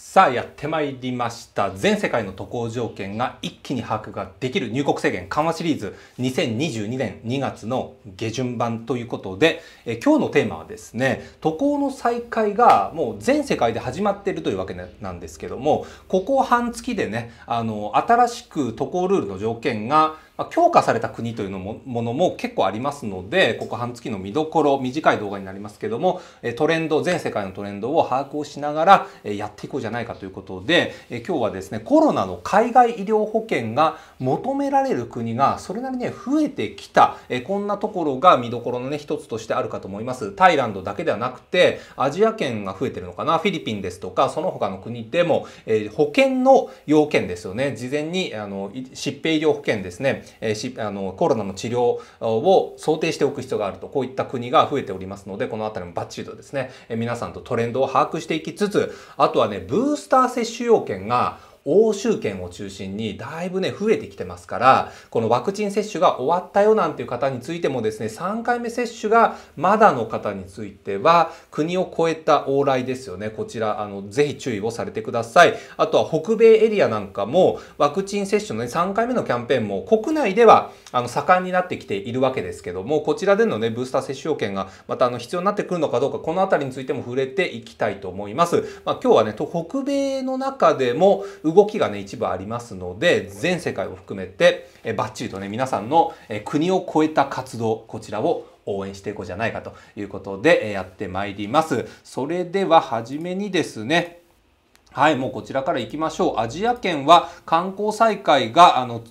さあやってまいりました。全世界の渡航条件が一気に把握ができる入国制限緩和シリーズ。2022年2月の下旬版ということでえ今日のテーマはですね渡航の再開がもう全世界で始まっているというわけなんですけどもここ半月でねあの新しく渡航ルールの条件がまあ強化された国というのもものも結構ありますのでここ半月の見どころ短い動画になりますけどもトレンド全世界のトレンドを把握をしながらやっていこうじゃないかということで今日はですねコロナの海外医療保険が求められる国がそれなりに増えてきたこんなところが見どころのね一つとしてあるかと思います。タイランドだけではなくてアジア圏が増えてるのかなフィリピンですとかその他の国でも保険の要件ですよね。事前にあの疾病医療保険ですね。え、あのコロナの治療を想定しておく必要があるとこういった国が増えておりますのでこの辺りもバッチリとですね、え、皆さんとトレンドを把握していきつつあとはねブースター接種要件が欧州圏を中心にだいぶね増えてきてますからこのワクチン接種が終わったよなんていう方についてもですね3回目接種がまだの方については国を越えた往来ですよね。こちらあのぜひ注意をされてください。あとは北米エリアなんかもワクチン接種のね3回目のキャンペーンも国内ではあの盛んになってきているわけですけどもこちらでのねブースター接種要件がまたあの必要になってくるのかどうかこの辺りについても触れていきたいと思います、まあ、今日はね北米の中でも動動きがね一部ありますので全世界を含めてえバッチリとね皆さんのえ国を超えた活動こちらを応援していこうじゃないかということでえやってまいります。それでは初めにですねはい、もうこちらから行きましょう。アジア圏は観光再開があの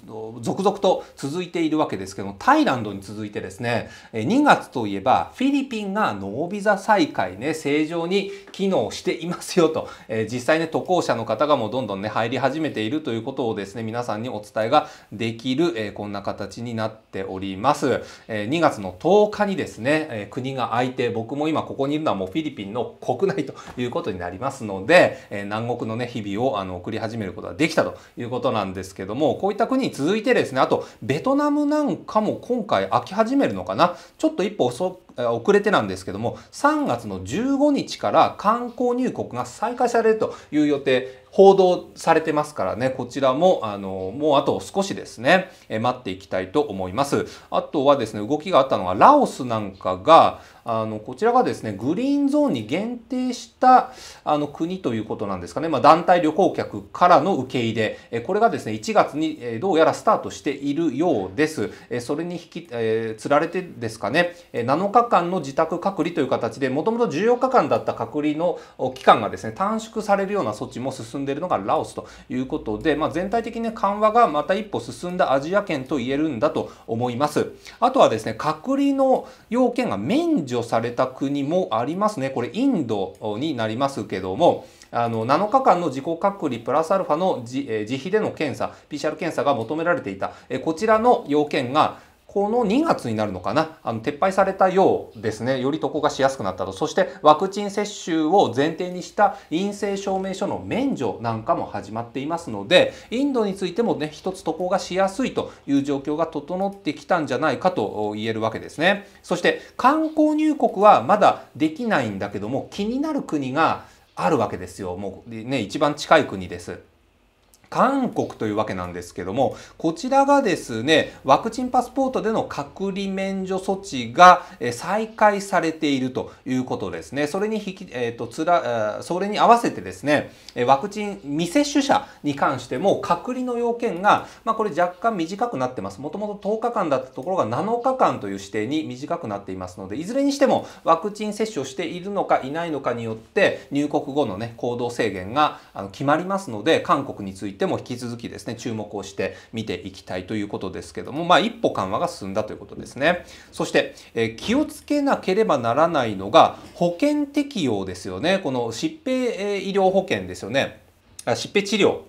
続々と続いているわけですけども、タイランドに続いてですね、2月といえばフィリピンがノービザ再開ね、正常に機能していますよと、え実際ね、渡航者の方がもうどんどんね、入り始めているということをですね、皆さんにお伝えができる、えこんな形になっております。え2月の10日にですね、え国が空いて、僕も今ここにいるのはもうフィリピンの国内ということになりますので、え南国のね日々をあの送り始めることができたということなんですけどもこういった国に続いてですねあとベトナムなんかも今回飽き始めるのかな？ちょっと一歩遅遅れてなんですけども3月の15日から観光入国が再開されるという予定報道されてますからね。こちらもあのもうあと少しですねえ待っていきたいと思います。あとはですね動きがあったのはラオスなんかがあのこちらがですねグリーンゾーンに限定したあの国ということなんですかね、まあ、団体旅行客からの受け入れ。えこれがですね1月にえどうやらスタートしているようです。えそれに引き、えー、つられてですかね。7日間の自宅隔離という形でもともと14日間だった隔離の期間がですね短縮されるような措置も進んでいるのがラオスということで、まあ、全体的に緩和がまた一歩進んだアジア圏と言えるんだと思います。あとはですね隔離の要件が免除された国もありますね。これインドになりますけどもあの7日間の自己隔離プラスアルファの自費での検査 PCR 検査が求められていた。えこちらの要件がこの2月になるのかな？あの撤廃されたようですね。より渡航がしやすくなったと。そしてワクチン接種を前提にした陰性証明書の免除なんかも始まっていますのでインドについてもね一つ渡航がしやすいという状況が整ってきたんじゃないかと言えるわけですね。そして観光入国はまだできないんだけども気になる国があるわけですよ。もうね一番近い国です。韓国というわけなんですけどもこちらがですねワクチンパスポートでの隔離免除措置が再開されているということですね。それに引き、えーと、つらそれに合わせてですねワクチン未接種者に関しても隔離の要件が、まあ、これ若干短くなってます。もともと10日間だったところが7日間という指定に短くなっていますのでいずれにしてもワクチン接種をしているのかいないのかによって入国後のね行動制限が決まりますので韓国についてても引き続きですね注目をして見ていきたいということですけどもまあ一歩緩和が進んだということですね。そして、え、気をつけなければならないのが保険適用ですよね。この疾病医療保険ですよね。疾病治療。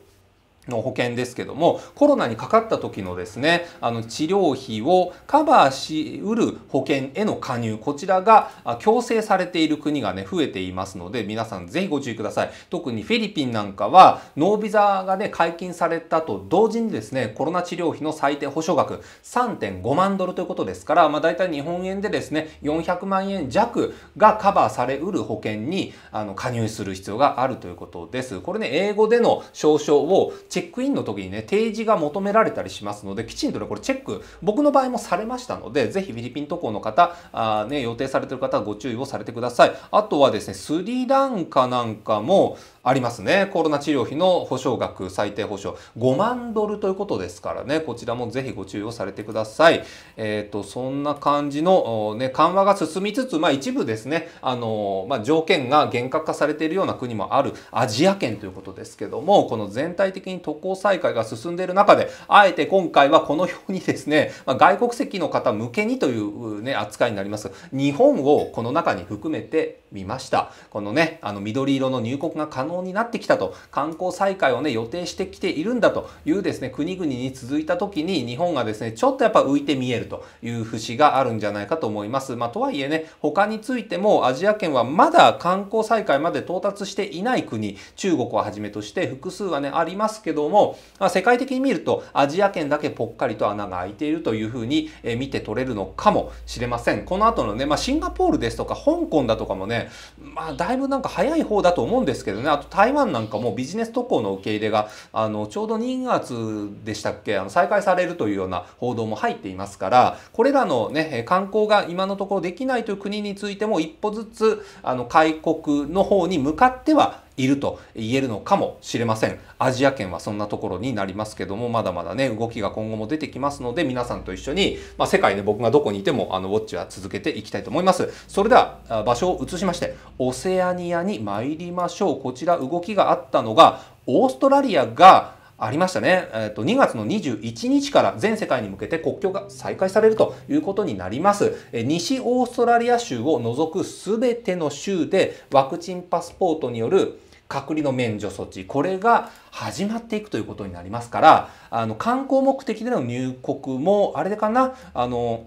の保険ですけどもコロナにかかった時のですねあの治療費をカバーしうる保険への加入こちらが強制されている国がね増えていますので皆さんぜひご注意ください。特にフィリピンなんかはノービザがね解禁されたと同時にですねコロナ治療費の最低保証額3.5万ドルということですから、まあ、大体日本円でですね400万円弱がカバーされうる保険にあの加入する必要があるということです。これね英語での証書をチェックインの時にね提示が求められたりしますのできちんとねこれチェック僕の場合もされましたのでぜひフィリピン渡航の方あ、ね、予定されてる方はご注意をされてください。あとはですねスリランカなんかもありますね。コロナ治療費の保証額最低保証。5万ドルということですからね。こちらもぜひご注意をされてください。えっ、ー、とそんな感じのね緩和が進みつつまあ一部ですね。あのまあ、条件が厳格化されているような国もあるアジア圏ということですけどもこの全体的に渡航再開が進んでいる中であえて今回はこのようにですね、まあ、外国籍の方向けにというね扱いになります。日本をこの中に含めてみました。このねあの緑色の入国が可能になってきたと。観光再開をね予定してきているんだと。いうですね国々に続いた時に日本がですねちょっとやっぱ浮いて見えると。いう節があるんじゃないかと思います。まあ、とはいえね他についてもアジア圏はまだ観光再開まで到達していない国。中国をはじめとして複数はねありますけども、まあ、世界的に見るとアジア圏だけぽっかりと穴が開いているというふうに見て取れるのかもしれません。この後のね、まあ、シンガポールですとか香港だとかもねねまあ、だいぶなんか早い方だと思うんですけどね、あと台湾なんかもビジネス渡航の受け入れが、あの、ちょうど2月でしたっけ、あの再開されるというような報道も入っていますから、これらのね、観光が今のところできないという国についても一歩ずつ、あの、開国の方に向かってはいると言えるのかもしれません。アジア圏はそんなところになりますけども、まだまだね、動きが今後も出てきますので、皆さんと一緒に、まあ、世界で僕がどこにいても、あの、ウォッチは続けていきたいと思います。それでは、場所を移しまして、オセアニアに参りましょう。こちら動きがあったのが、オーストラリアがありましたね。えっ、ー、と、2月の21日から全世界に向けて国境が再開されるということになります。え西オーストラリア州を除く全ての州でワクチンパスポートによる隔離の免除措置。これが始まっていくということになりますからあの観光目的での入国もあれかな？あの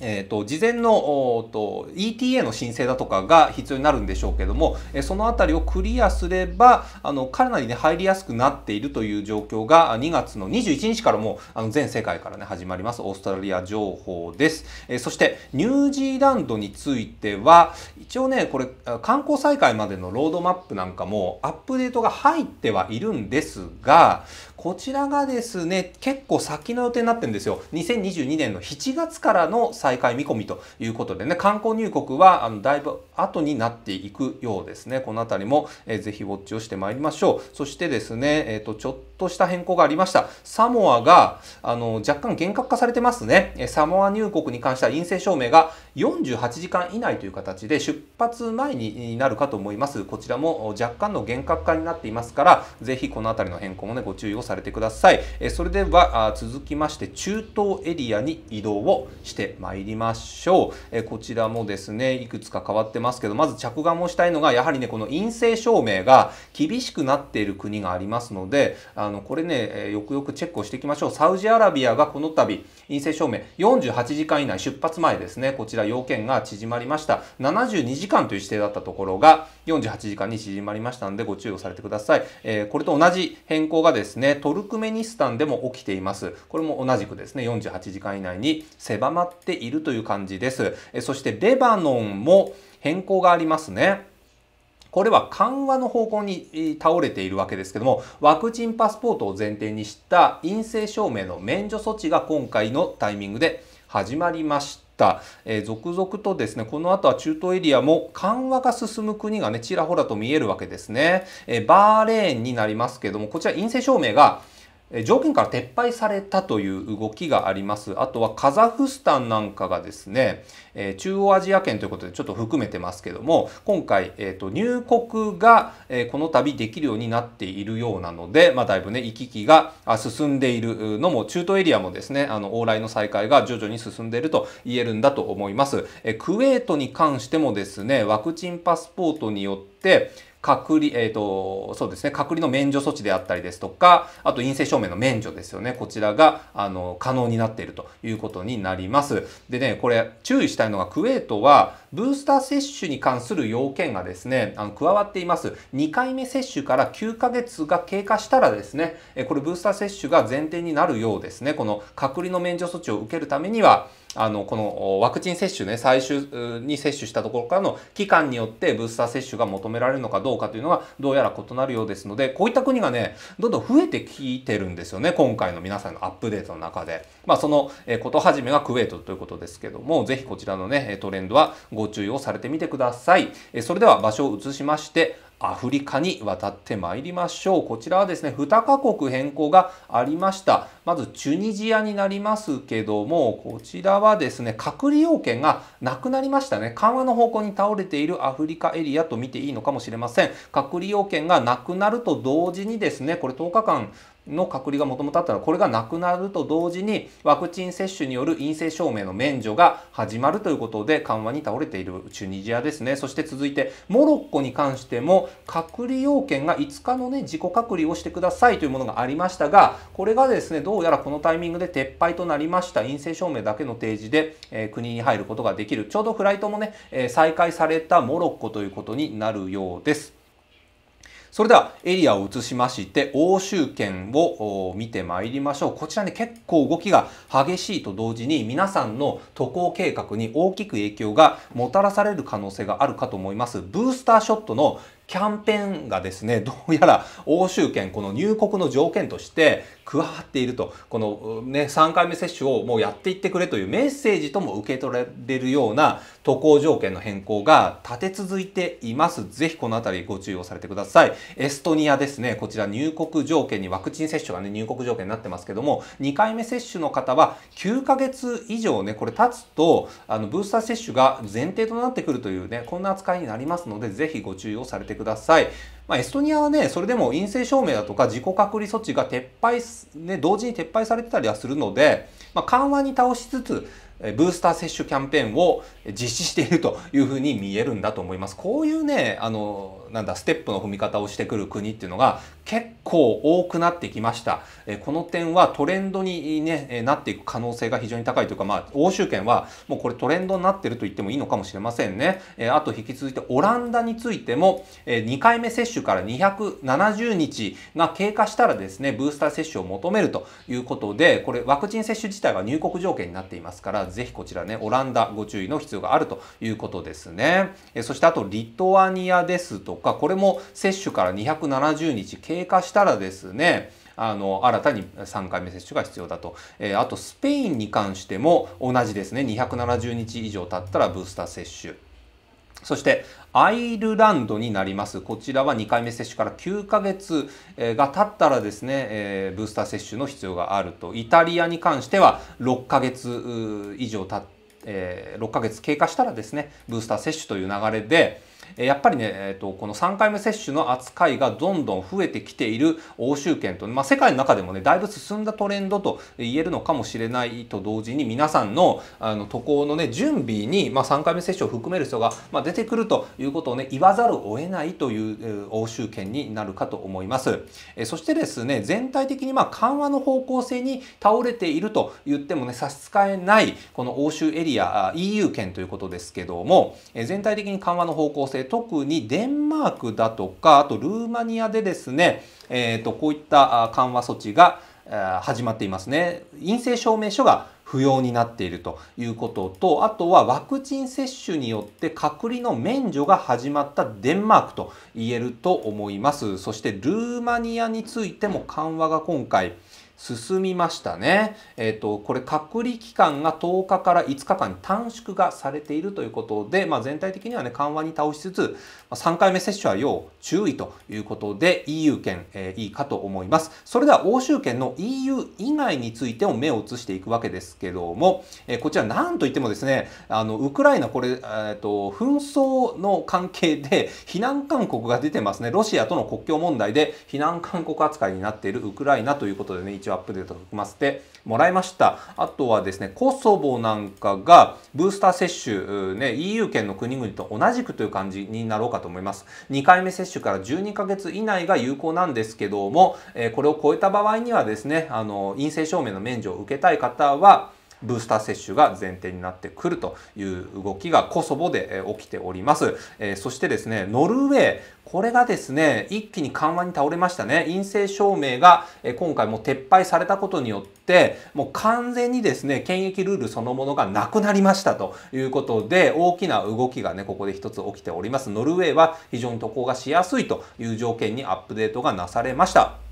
えーと、事前のと ETA の申請だとかが必要になるんでしょうけども、えそのあたりをクリアすればあのかなり、ね、入りやすくなっているという状況が2月の21日からもあの全世界から、ね、始まります。オーストラリア情報です、えそしてニュージーランドについては一応ねこれ観光再開までのロードマップなんかもアップデートが入ってはいるんですがこちらがですね結構先の予定になってるんですよ2022年の7月からの再開見込みということでね、観光入国はあのだいぶ後になっていくようですね。このあたりも、えー、ぜひウォッチをしてまいりましょう。そしてですね、えっ、ー、と、ちょっとした変更がありました。サモアが、あの、若干厳格化されてますね。サモア入国に関しては陰性証明が48時間以内という形で出発前になるかと思います。こちらも若干の厳格化になっていますから、ぜひこの辺りの変更もね、ご注意をされてください。それでは続きまして中東エリアに移動をしてまいりましょう。こちらもですね、いくつか変わってますけど、まず着眼をしたいのが、やはりね、この陰性証明が厳しくなっている国がありますので、あのこれね、よくよくチェックをしていきましょう。サウジアラビアがこの度、陰性証明48時間以内出発前ですね、こちら要件が縮まりました。72時間という指定だったところが48時間に縮まりましたのでご注意をされてください。えー、これと同じ変更がですね、トルクメニスタンでも起きています。これも同じくですね、48時間以内に狭まっているという感じです。えそしてレバノンも変更がありますね。これは緩和の方向に倒れているわけですけども、ワクチンパスポートを前提にした陰性証明の免除措置が今回のタイミングで始まりました。えー、続々とですね、この後は中東エリアも緩和が進む国がね、ちらほらと見えるわけですね。えー、バーレーンになりますけども、こちら陰性証明が条件から撤廃されたという動きがあります。あとはカザフスタンなんかがですね、中央アジア圏ということでちょっと含めてますけども、今回、えー、と入国がこの度できるようになっているようなので、まあ、だいぶね、行き来が進んでいるのも、中東エリアもですね、あの往来の再開が徐々に進んでいると言えるんだと思います。クウェートに関してもですね、ワクチンパスポートによって隔離、えっ、ー、と、そうですね、隔離の免除措置であったりですとか、あと陰性証明の免除ですよね。こちらが、あの、可能になっているということになります。でね、これ、注意したいのが、クウェートは、ブースター接種に関する要件がですね、あの加わっています。2回目接種から9ヶ月が経過したらですね、これブースター接種が前提になるようですね。この隔離の免除措置を受けるためには、あのこのワクチン接種ね最終に接種したところからの期間によってブースター接種が求められるのかどうかというのがどうやら異なるようですのでこういった国がねどんどん増えてきてるんですよね今回の皆さんのアップデートの中で。まあそのこと始めがクウェートということですけどもぜひこちらのねトレンドはご注意をされてみてください。えそれでは場所を移しましてアフリカに渡ってまいりましょう。こちらはですね、2カ国変更がありました。まず、チュニジアになりますけども、こちらはですね、隔離要件がなくなりましたね。緩和の方向に倒れているアフリカエリアと見ていいのかもしれません。隔離要件がなくなると同時にですね、これ10日間の隔離がもともとあったらこれがなくなると同時にワクチン接種による陰性証明の免除が始まるということで緩和に倒れているチュニジアですねそして続いてモロッコに関しても隔離要件が5日のね自己隔離をしてくださいというものがありましたがこれがですねどうやらこのタイミングで撤廃となりました陰性証明だけの提示で、えー、国に入ることができるちょうどフライトもね、えー、再開されたモロッコということになるようです。それではエリアを移しまして欧州圏を見てまいりましょう。こちらね結構動きが激しいと同時に皆さんの渡航計画に大きく影響がもたらされる可能性があるかと思います。ブースターショットのキャンペーンがですね、どうやら欧州圏、この入国の条件として加わっていると、このね、3回目接種をもうやっていってくれというメッセージとも受け取れるような渡航条件の変更が立て続いています。ぜひこのあたりご注意をされてください。エストニアですね、こちら入国条件にワクチン接種がね、入国条件になってますけども、2回目接種の方は9ヶ月以上ね、これ経つと、あの、ブースター接種が前提となってくるというね、こんな扱いになりますので、ぜひご注意をされてください。くださいまあ、エストニアはね、それでも陰性証明だとか自己隔離措置が撤廃、ね、同時に撤廃されてたりはするので、まあ、緩和に倒しつつ、ブースター接種キャンペーンを実施しているというふうに見えるんだと思います。こういうね、あの、なんだ、ステップの踏み方をしてくる国っていうのが結構多くなってきました。この点はトレンドに、ね、なっていく可能性が非常に高いというか、まあ、欧州圏はもうこれトレンドになってると言ってもいいのかもしれませんね。あと引き続いてオランダについても2回目接種から270日が経過したらですね、ブースター接種を求めるということで、これワクチン接種自体は入国条件になっていますから、ぜひこちらね、オランダご注意の必要があるということですね。そしてあとリトアニアですとか、これも接種から270日経過したらですね、あの新たに3回目接種が必要だと、えー、あとスペインに関しても同じですね270日以上経ったらブースター接種そしてアイルランドになります。こちらは2回目接種から9ヶ月が経ったらですね、えブースター接種の必要があると。イタリアに関しては6ヶ月以上経って、え6ヶ月経過したらですね、ブースター接種という流れで、やっぱりね、えーと、この3回目接種の扱いがどんどん増えてきている欧州圏と、まあ、世界の中でもねだいぶ進んだトレンドと言えるのかもしれないと同時に皆さんのあの渡航のね準備に、まあ、3回目接種を含める人が、まあ、出てくるということをね言わざるを得ないという、えー、欧州圏になるかと思います。えー、そしてですね全体的にまあ緩和の方向性に倒れていると言ってもね差し支えないこの欧州エリア EU 圏ということですけども、えー、全体的に緩和の方向性特にデンマークだとかあとルーマニアでですね、えー、とこういった緩和措置が始まっていますね。陰性証明書が不要になっているということとあとはワクチン接種によって隔離の免除が始まったデンマークと言えると思いますそしてルーマニアについても緩和が今回進みましたね。えっ、ー、と、これ隔離期間が10日から5日間に短縮がされているということで、まあ、全体的にはね、緩和に倒しつつ、3回目接種は要注意ということで EU 圏、えー、いいかと思います。それでは欧州圏の EU 以外についても目を移していくわけですけども、えー、こちら何といってもですね、あの、ウクライナこれ、え、ー、と、紛争の関係で避難勧告が出てますね。ロシアとの国境問題で避難勧告扱いになっているウクライナということでね、一応アップデートを含ませてもらいました。あとはですね、コソボなんかがブースター接種、ね、EU 圏の国々と同じくという感じになろうかと思います。2回目接種から12ヶ月以内が有効なんですけども、えこれを超えた場合にはですね、あの陰性証明の免除を受けたい方は、ブースター接種が前提になってくるという動きがコソボで起きております。えそしてですね、ノルウェー、これがですね、一気に緩和に倒れましたね。陰性証明が今回も撤廃されたことによって、もう完全にですね、検疫ルールそのものがなくなりましたということで、大きな動きがね、ここで一つ起きております。ノルウェーは非常に渡航がしやすいという条件にアップデートがなされました。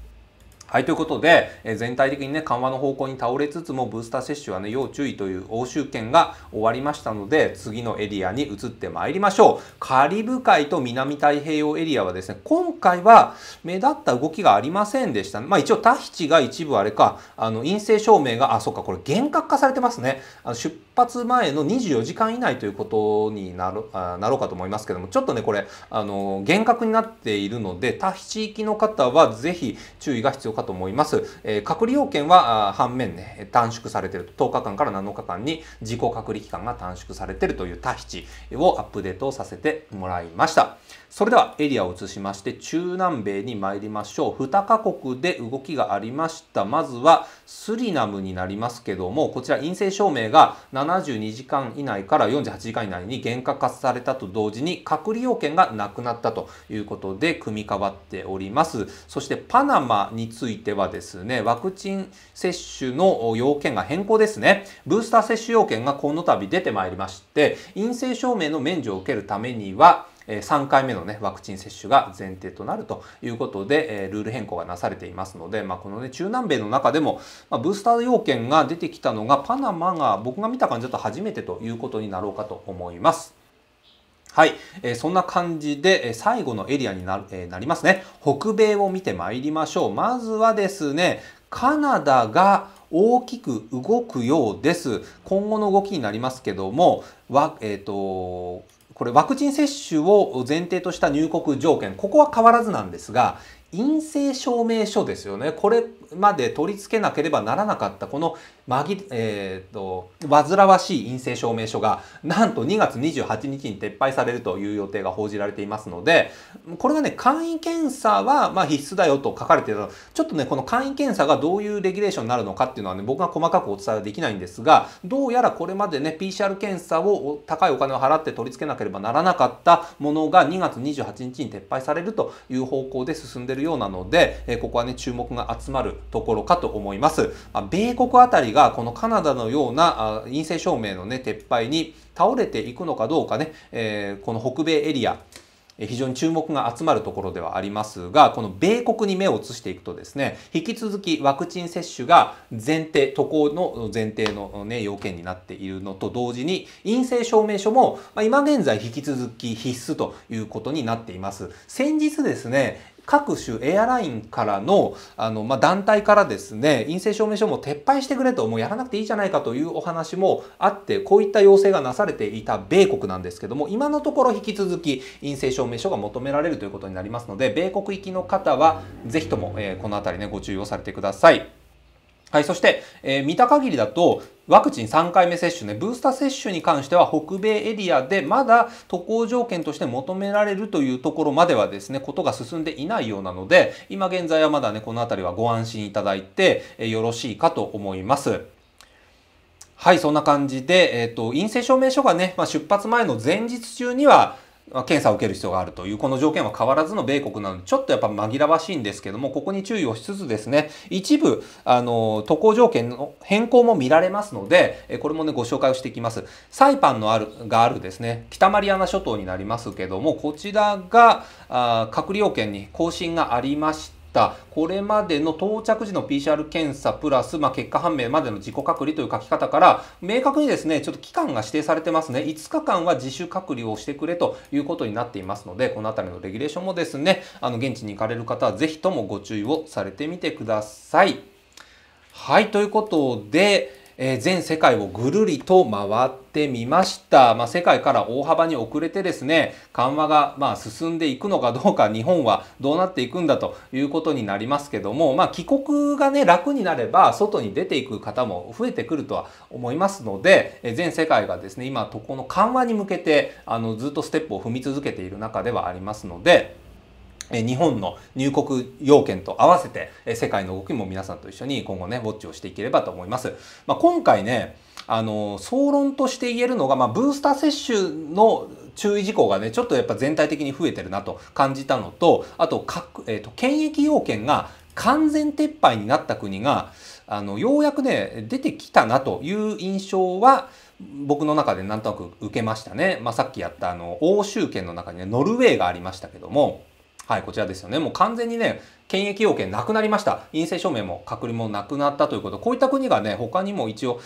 はい、ということで、え全体的にね、緩和の方向に倒れつつも、ブースター接種はね、要注意という欧州圏が終わりましたので、次のエリアに移ってまいりましょう。カリブ海と南太平洋エリアはですね、今回は目立った動きがありませんでした、まあ一応、タヒチが一部あれか、あの、陰性証明が、あ、そっか、これ厳格化されてますね。あの出発前の24時間以内ということになるあなろうかと思いますけども、ちょっとね、これ、あの、厳格になっているので、タヒチ行きの方はぜひ注意が必要かと思います。えー、隔離要件は反面ね、短縮されている。10日間から7日間に自己隔離期間が短縮されているというタヒチをアップデートさせてもらいました。それではエリアを移しまして中南米に参りましょう。2カ国で動きがありました。まずはスリナムになりますけども、こちら陰性証明が72時間以内から48時間以内に厳格化されたと同時に隔離要件がなくなったということで組み替わっております。そしてパナマについてはですね、ワクチン接種の要件が変更ですね。ブースター接種要件がこの度出てまいりまして、陰性証明の免除を受けるためには、3回目のね、ワクチン接種が前提となるということで、ルール変更がなされていますので、まあ、このね、中南米の中でも、まあ、ブースター要件が出てきたのが、パナマが僕が見た感じだと初めてということになろうかと思います。はい、えー、そんな感じで、えー、最後のエリアになる、えー、なりますね。北米を見てまいりましょう。まずはですね、カナダが大きく動くようです。今後の動きになりますけども、わえっ、ー、と、これワクチン接種を前提とした入国条件、ここは変わらずなんですが、陰性証明書ですよね。これまで取り付けなければならなかったこの紛、えーと、煩わしい陰性証明書がなんと2月28日に撤廃されるという予定が報じられていますのでこれがね簡易検査はま必須だよと書かれているちょっとねこの簡易検査がどういうレギュレーションになるのかっていうのはね僕が細かくお伝えできないんですがどうやらこれまでね PCR 検査を高いお金を払って取り付けなければならなかったものが2月28日に撤廃されるという方向で進んでいるようなので、えここはね注目が集まるところかと思います。まあ、米国あたりがこのカナダのような陰性証明のね、撤廃に倒れていくのかどうかね、えー、この北米エリア、非常に注目が集まるところではありますが、この米国に目を移していくとですね、引き続きワクチン接種が前提、渡航の前提の、ね、要件になっているのと同時に、陰性証明書もま今現在引き続き必須ということになっています。先日ですね、各種エアラインからのあの、まあ、団体からですね陰性証明書も撤廃してくれともうやらなくていいじゃないかというお話もあってこういった要請がなされていた米国なんですけども今のところ引き続き陰性証明書が求められるということになりますので米国行きの方はぜひとも、えー、この辺りねご注意をされてください。はい、そして、えー、見た限りだと、ワクチン3回目接種ね、ブースター接種に関しては北米エリアでまだ渡航条件として求められるというところまではですね、ことが進んでいないようなので、今現在はまだね、この辺りはご安心いただいて、えよろしいかと思います。はい、そんな感じで、えっ、ー、と、陰性証明書がね、まあ、出発前の前日中には、検査を受ける必要があるというこの条件は変わらずの米国なのでちょっとやっぱ紛らわしいんですけどもここに注意をしつつですね一部あの渡航条件の変更も見られますのでこれもねご紹介をしていきます。サイパンのあるがあるですね北マリアナ諸島になりますけどもこちらがあ隔離要件に更新がありましてこれまでの到着時の PCR 検査プラス、まあ、結果判明までの自己隔離という書き方から明確にですねちょっと期間が指定されてますね5日間は自主隔離をしてくれということになっていますのでこの辺りのレギュレーションもですねあの現地に行かれる方はぜひともご注意をされてみてください。はいということでえ、全世界をぐるりと回ってみました。まあ、世界から大幅に遅れてですね、緩和がま進んでいくのかどうか、日本はどうなっていくんだということになりますけども、まあ、帰国がね、楽になれば、外に出ていく方も増えてくるとは思いますので、え、全世界がですね、今、ここの緩和に向けて、あの、ずっとステップを踏み続けている中ではありますので、日本の入国要件と合わせて世界の動きも皆さんと一緒に今後ねウォッチをしていければと思います。まあ、今回ねあの総論として言えるのが、まあ、ブースター接種の注意事項がねちょっとやっぱ全体的に増えてるなと感じたのとあと各、えーと、検疫要件が完全撤廃になった国があのようやくね出てきたなという印象は僕の中でなんとなく受けましたね。まあ、さっきやったあの欧州圏の中にねノルウェーがありましたけどもはい、こちらですよね。もう完全にね、検疫要件なくなりました。陰性証明も隔離もなくなったということ。こういった国がね、他にも一応、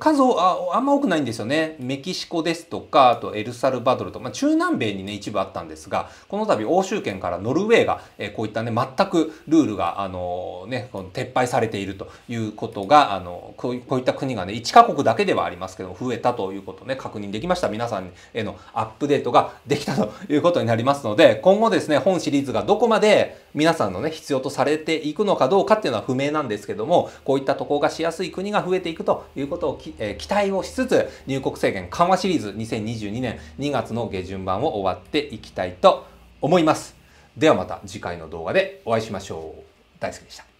数ああんま多くないんですよね。メキシコですとか、あとエルサルバドルと、まあ、中南米にね、一部あったんですが、この度欧州圏からノルウェーが、え、こういったね、全くルールが、あのー、ね、この撤廃されているということが、あのこうこういった国がね、1カ国だけではありますけど増えたということね、確認できました。皆さんへのアップデートができたということになりますので、今後ですね、本シリーズがどこまで皆さんのね、必要とされていくのかどうかっていうのは不明なんですけども、こういった渡航がしやすい国が増えていくということをき、えー、期待をしつつ、入国制限緩和シリーズ2022年2月の下旬版を終わっていきたいと思います。ではまた次回の動画でお会いしましょう。大好きでした。